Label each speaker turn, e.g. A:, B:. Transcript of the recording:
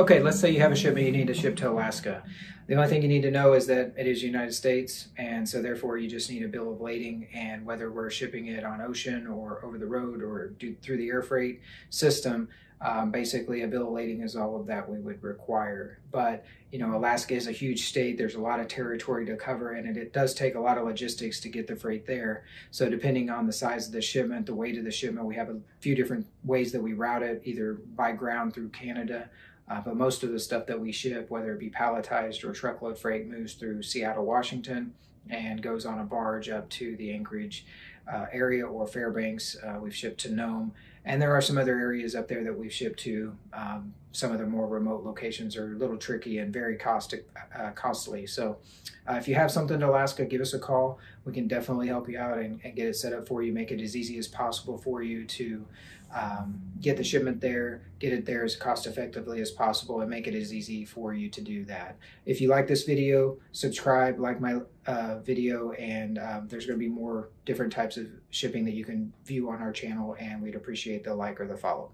A: Okay, let's say you have a shipment you need to ship to Alaska. The only thing you need to know is that it is United States, and so therefore you just need a bill of lading. And whether we're shipping it on ocean or over the road or do, through the air freight system, um, basically a bill of lading is all of that we would require. But you know, Alaska is a huge state. There's a lot of territory to cover, and it, it does take a lot of logistics to get the freight there. So depending on the size of the shipment, the weight of the shipment, we have a few different ways that we route it, either by ground through Canada uh, but most of the stuff that we ship, whether it be palletized or truckload freight, moves through Seattle, Washington, and goes on a barge up to the Anchorage uh, area or Fairbanks. Uh, we've shipped to Nome, and there are some other areas up there that we've shipped to. Um, some of the more remote locations are a little tricky and very uh, costly. So, uh, if you have something to Alaska, give us a call. We can definitely help you out and, and get it set up for you, make it as easy as possible for you to um, get the shipment there, get it there as cost effectively as possible, and make it as easy for you to do that. If you like this video, subscribe, like my uh, video, and um, there's going to be more different types of shipping that you can view on our channel, and we'd appreciate the like or the follow.